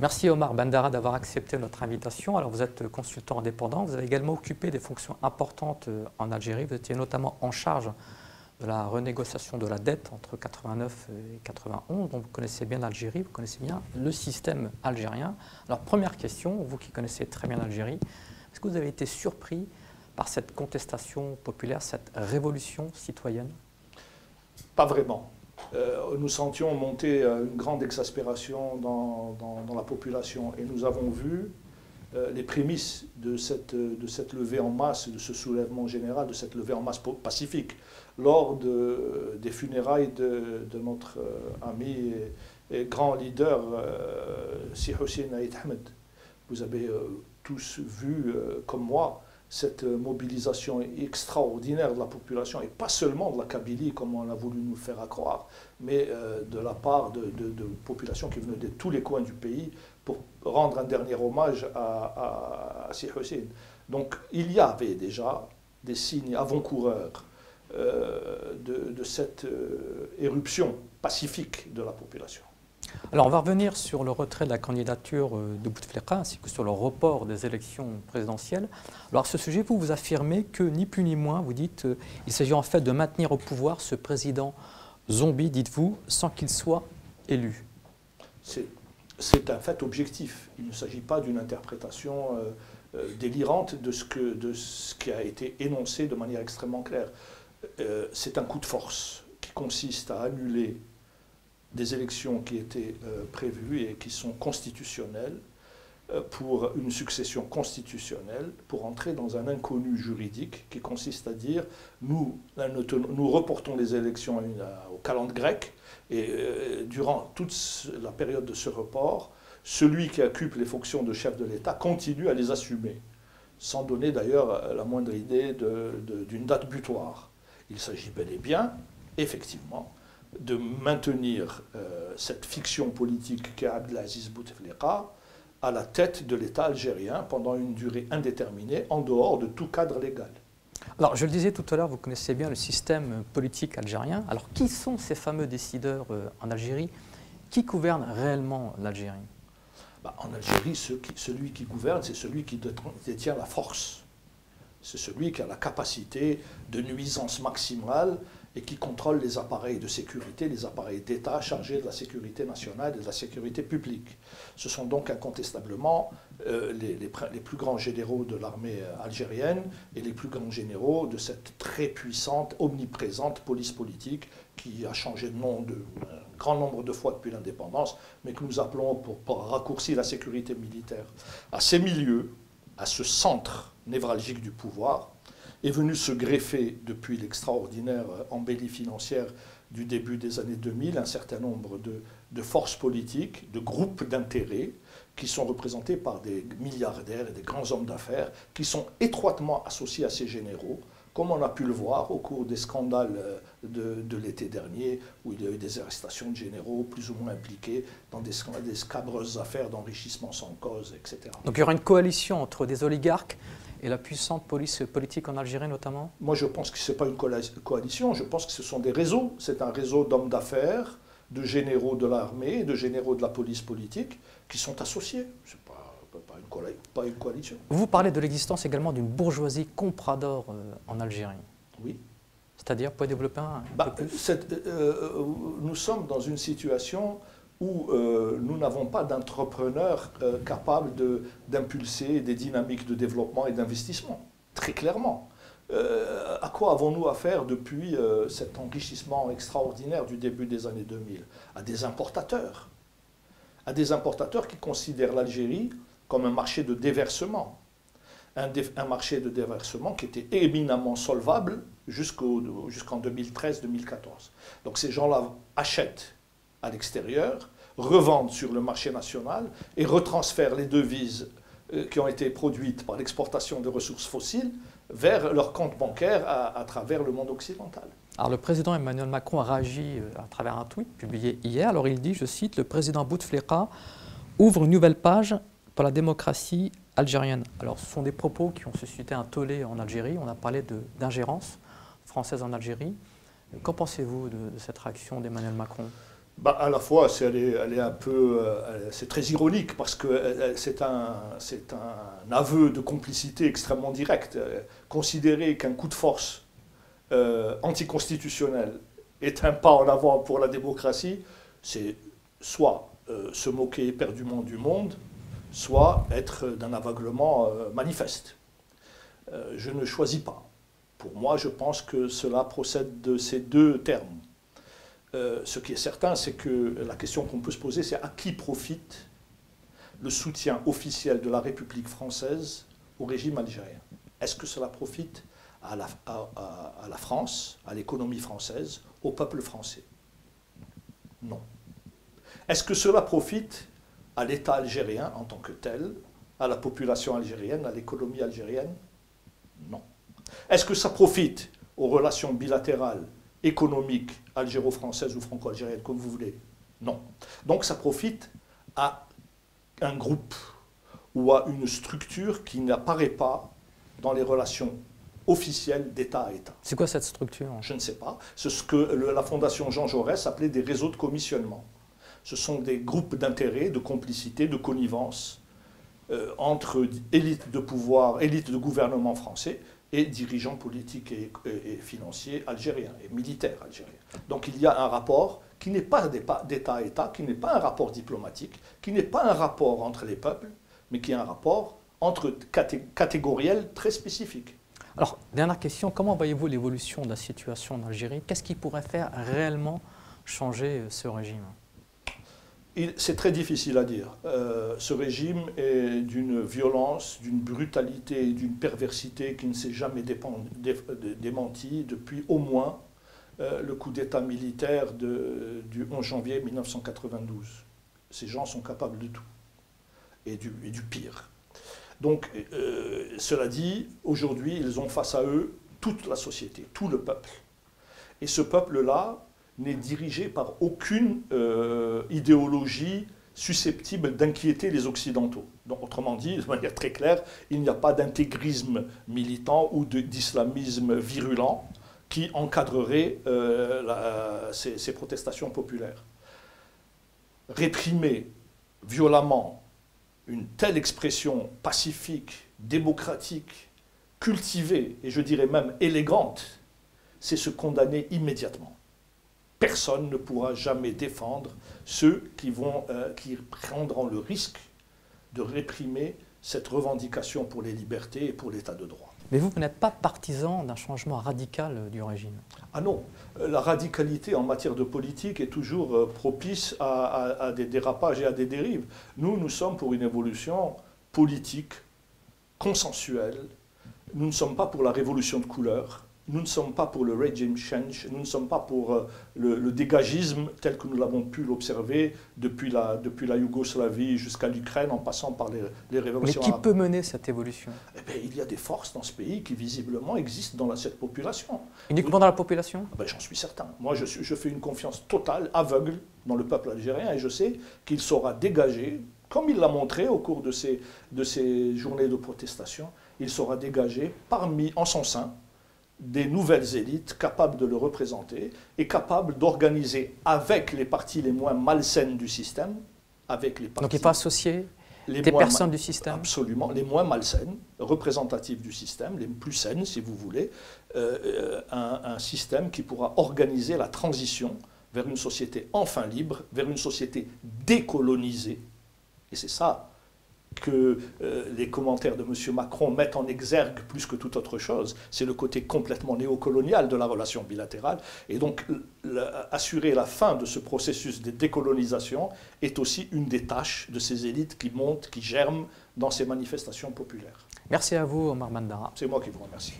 Merci Omar Bandara d'avoir accepté notre invitation. Alors vous êtes consultant indépendant, vous avez également occupé des fonctions importantes euh, en Algérie. Vous étiez notamment en charge de la renégociation de la dette entre 89 et 91. Donc vous connaissez bien l'Algérie, vous connaissez bien le système algérien. Alors première question, vous qui connaissez très bien l'Algérie, est-ce que vous avez été surpris par cette contestation populaire, cette révolution citoyenne? Pas vraiment. Euh, nous sentions monter euh, une grande exaspération dans, la population et nous avons vu euh, les prémices de cette, de cette levée en masse, de ce soulèvement général, de cette levée en masse pacifique lors de, des funérailles de, notre ami et, grand leader Si Hussein Ahmed. Vous avez tous vu, comme moi, cette mobilisation extraordinaire de la population, et pas seulement de la Kabylie, comme on a voulu nous faire croire, mais euh, de la part de, populations qui venaient de tous les coins du pays pour rendre un dernier hommage à, à. Donc il y avait déjà des signes avant-coureurs euh, de, cette euh, éruption pacifique de la population. Alors on va revenir sur le retrait de la candidature euh, de Bouteflika ainsi que sur le report des élections présidentielles. Alors à ce sujet, vous vous affirmez que ni plus ni moins, vous dites, euh, il s'agit en fait de maintenir au pouvoir ce président zombie, dites-vous, sans qu'il soit élu. C'est un fait objectif. Il ne s'agit pas d'une interprétation euh, délirante de ce, que, de ce qui a été énoncé de manière extrêmement claire. C'est un coup de force qui consiste à annuler des élections qui étaient euh, prévues et qui sont constitutionnelles euh, pour une succession constitutionnelle, pour entrer dans un inconnu juridique qui consiste à dire nous, reportons les élections au calendrier grec et euh, durant toute la période de ce report, celui qui occupe les fonctions de chef de l'État continue à les assumer, sans donner d'ailleurs la moindre idée d'une date butoir. Il s'agit bel et bien, effectivement, de maintenir euh, cette fiction politique qu'est Abdelaziz Bouteflika à la tête de l'État algérien pendant une durée indéterminée en dehors de tout cadre légal. Alors, je le disais tout à l'heure, vous connaissez bien le système politique algérien. Alors, qui sont ces fameux décideurs euh, en Algérie Qui gouverne réellement l'Algérie? Bah, En Algérie, celui qui gouverne, c'est celui qui détient la force. C'est celui qui a la capacité de nuisance maximale et qui contrôle les appareils de sécurité, les appareils d'État chargés de la sécurité nationale et de la sécurité publique. Ce sont donc incontestablement euh, les, plus grands généraux de l'armée algérienne et les plus grands généraux de cette très puissante, omniprésente police politique qui a changé de nom de, grand nombre de fois depuis l'indépendance, mais que nous appelons pour, pour raccourcir la sécurité militaire. À ces milieux, à ce centre névralgique du pouvoir, est venu se greffer depuis l'extraordinaire embellie financière du début des années 2000 un certain nombre de, forces politiques, de groupes d'intérêts qui sont représentés par des milliardaires et des grands hommes d'affaires qui sont étroitement associés à ces généraux, comme on a pu le voir au cours des scandales de, de l'été dernier, où il y a eu des arrestations de généraux plus ou moins impliqués dans des, des scabreuses affaires d'enrichissement sans cause, etc. Donc il y aura une coalition entre des oligarques et la puissante police politique en Algérie notamment Moi je pense que ce n'est pas une coalition, je pense que ce sont des réseaux. C'est un réseau d'hommes d'affaires, de généraux de l'armée, de généraux de la police politique qui sont associés. Ce n'est pas, une coalition. Vous parlez de l'existence également d'une bourgeoisie comprador euh, en Algérie. Oui. C'est-à-dire, pour développer un, bah, peu plus? euh, euh, Nous sommes dans une situation où euh, nous n'avons pas d'entrepreneurs euh, capables d'impulser des dynamiques de développement et d'investissement, très clairement. Euh, à quoi avons-nous affaire depuis cet enrichissement extraordinaire du début des années 2000 À des importateurs. À des importateurs qui considèrent l'Algérie comme un marché de déversement. Un, marché de déversement qui était éminemment solvable jusqu'en 2013-2014. Donc ces gens-là achètent à l'extérieur, revendent sur le marché national et retransfèrent les devises euh, qui ont été produites par l'exportation de ressources fossiles vers leur compte bancaire à, travers le monde occidental. Alors le président Emmanuel Macron a réagi euh, à travers un tweet publié hier. Alors il dit, je cite, le président Bouteflika ouvre une nouvelle page pour la démocratie algérienne. Alors ce sont des propos qui ont suscité un tollé en Algérie. On a parlé d'ingérence française en Algérie. Qu'en pensez-vous de cette réaction d'Emmanuel Macron? Bah, à la fois, c'est, elle, est, un peu, euh, c'est très ironique parce que euh, c'est un, c'est un aveu de complicité extrêmement direct. Euh, Considérer qu'un coup de force euh, anticonstitutionnel est un pas en avant pour la démocratie, c'est soit euh, se moquer éperdument du monde, soit être d'un aveuglement euh, manifeste. Euh, je ne choisis pas. Pour moi, je pense que cela procède de ces deux termes. Euh, ce qui est certain, c'est que la question qu'on peut se poser, c'est à qui profite le soutien officiel de la République française au régime algérien Est-ce que cela profite à la, à- la France, à l'économie française, au peuple français? Non. Est-ce que cela profite à l'État algérien en tant que tel, à la population algérienne, à l'économie algérienne? Non. Est-ce que ça profite aux relations bilatérales, économiques, algéro-françaises ou franco-algériennes, comme vous voulez Non. Donc ça profite à un groupe ou à une structure qui n'apparaît pas dans les relations officielles d'État à État. C'est quoi cette structure? Je ne sais pas. C'est ce que le- la Fondation Jean Jaurès appelait des réseaux de commissionnement. Ce sont des groupes d'intérêt, de complicité, de connivence euh, entre élites de pouvoir, élites de gouvernement français et dirigeants politiques et, financiers algériens et militaires algériens. Donc il y a un rapport qui n'est pas d'État à État, qui n'est pas un rapport diplomatique, qui n'est pas un rapport entre les peuples, mais qui est un rapport entre caté- catégoriel très spécifique. Alors, dernière question, comment voyez-vous l'évolution de la situation en Algérie? Qu'est-ce qui pourrait faire réellement changer ce régime? C'est très difficile à dire. Euh, ce régime est d'une violence, d'une brutalité, d'une perversité qui ne s'est jamais démentie depuis au moins euh, le coup d'État militaire du 11 janvier 1992. Ces gens sont capables de tout, et du, et du pire. Donc, euh, cela dit, aujourd'hui, ils ont face à eux toute la société, tout le peuple. Et ce peuple-là n'est dirigé par aucune euh, idéologie susceptible d'inquiéter les Occidentaux. Autrement dit, de manière très claire, il n'y a pas d'intégrisme militant ou d'islamisme virulent qui encadrerait euh, ces protestations populaires. Réprimer violemment une telle expression pacifique, démocratique, cultivée et je dirais même élégante, c'est se condamner immédiatement. Personne ne pourra jamais défendre ceux qui, vont, euh, qui prendront le risque de réprimer cette revendication pour les libertés et pour l'état de droit. Mais vous, vous n'êtes pas partisan d'un changement radical euh, du régime? Ah non, euh, la radicalité en matière de politique est toujours propice à, à- à des dérapages et à des dérives. Nous, nous sommes pour une évolution politique, consensuelle. Nous ne sommes pas pour la révolution de couleur. Nous ne sommes pas pour le regime change. Nous ne sommes pas pour euh, le, le dégagisme tel que nous l'avons pu l'observer depuis la, depuis la Yougoslavie jusqu'à l'Ukraine en passant par les, les Mais révolutions qui arabes. peut mener cette évolution? Eh bien, il y a des forces dans ce pays qui visiblement existent dans la- cette population. Uniquement dans la population? Ben, J'en suis certain. Moi, je, suis- je fais une confiance totale, aveugle, dans le peuple algérien et je sais qu'il saura dégager, comme il l'a montré au cours de ces, de ces journées de protestation, il saura dégager parmi, en son sein, des nouvelles élites capables de le représenter et capables d'organiser avec les parties les moins malsaines du système, avec les parties Donc il faut associer les des personnes du système Absolument, les moins malsaines, représentatives du système, les plus saines, si vous voulez, euh, euh, un, un système qui pourra organiser la transition vers une société enfin libre, vers une société décolonisée. Et c'est ça que euh, les commentaires de M. Macron mettent en exergue plus que toute autre chose, c'est le côté complètement néocolonial de la relation bilatérale. Et donc, assurer la fin de ce processus de décolonisation est aussi une des tâches de ces élites qui montent, qui germent dans ces manifestations populaires. Merci à vous, Omar Mandara. C'est moi qui vous remercie.